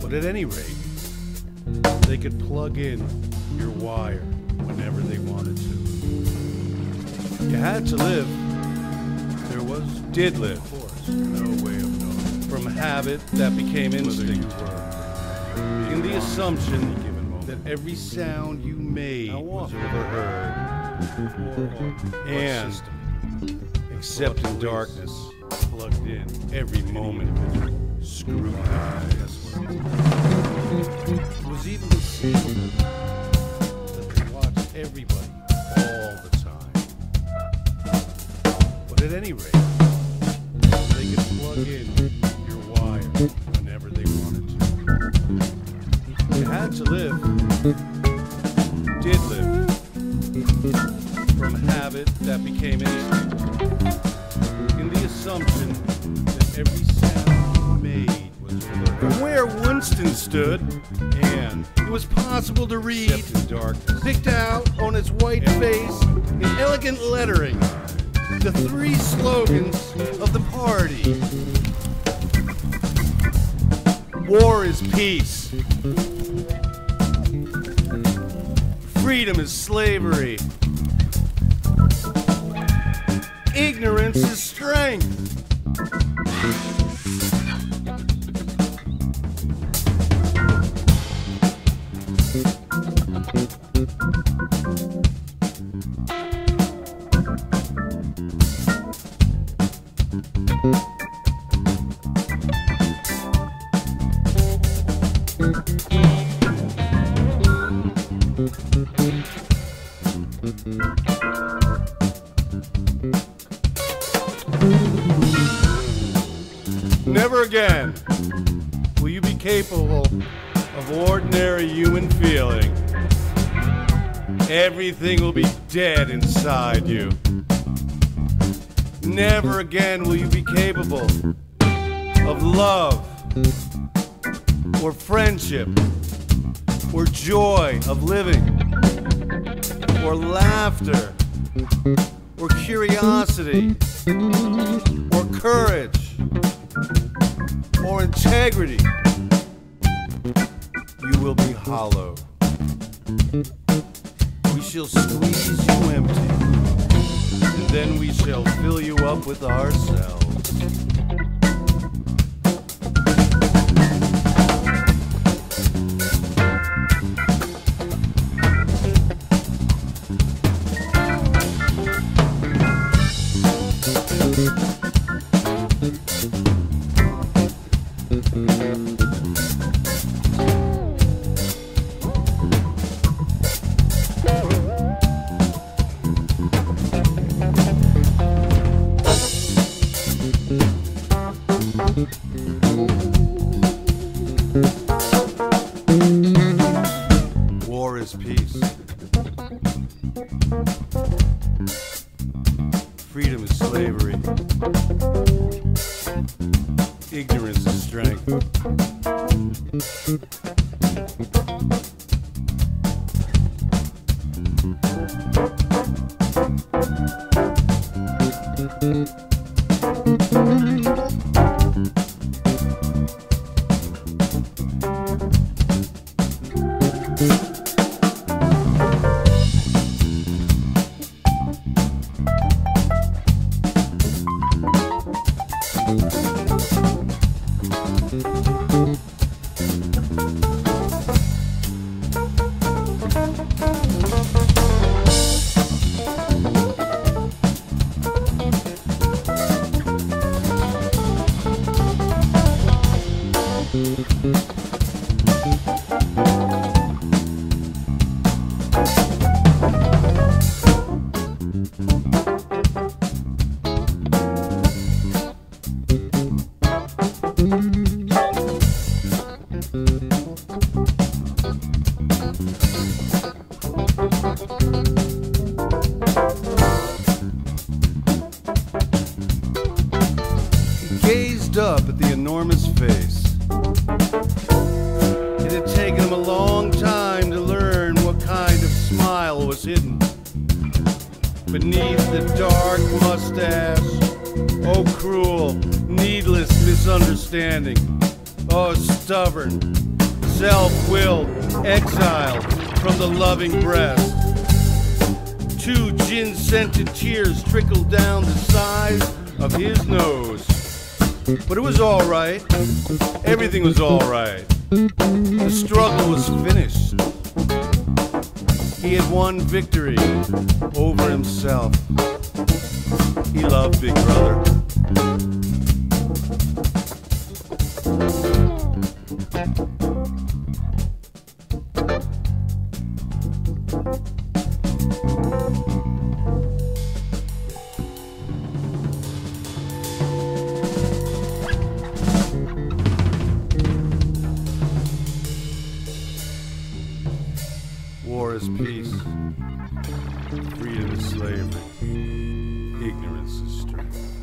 But at any rate, they could plug in your wire whenever they wanted to. You had to live. There was, did live, of course, no way of knowing. From habit that became instinct. In the assumption that every sound you made was overheard. And, except in darkness, plugged in every moment, It was even that everybody all the time. But at any rate, they could plug in your wire whenever they wanted to. You had to live, did live, from habit that became instinct. In the assumption that every stood, and it was possible to read, picked out on its white face in elegant lettering, the three slogans of the party. War is peace. Freedom is slavery. Ignorance is strength. Never again will you be capable of ordinary human feeling. Everything will be dead inside you. Never again will you be capable of love or friendship. Or joy of living. Or laughter. Or curiosity. Or courage. Or integrity, you will be hollow. We shall squeeze you empty, and then we shall fill you up with ourselves. Is beneath the dark mustache Oh, cruel, needless misunderstanding. Oh, stubborn, self willed, exiled from the loving breast. Two gin scented tears trickled down the sides of his nose. But it was alright. Everything was alright. The struggle was finished. He had won victory over himself. He loved Big Brother. War Freedom